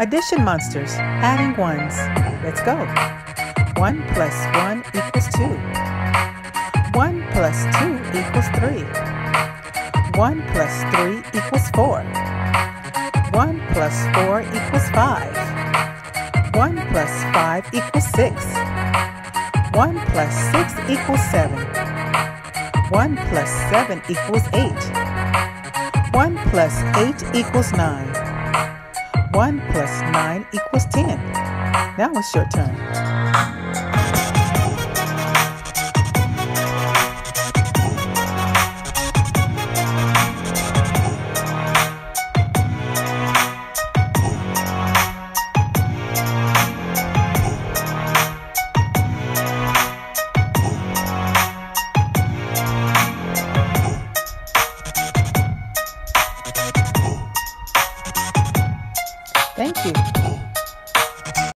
Addition monsters, adding ones. Let's go. 1 plus 1 equals 2. 1 plus 2 equals 3. 1 plus 3 equals 4. 1 plus 4 equals 5. 1 plus 5 equals 6. 1 plus 6 equals 7. 1 plus 7 equals 8. 1 plus 8 equals 9. 1 plus 9 equals 10. Now it's your turn. Thank you.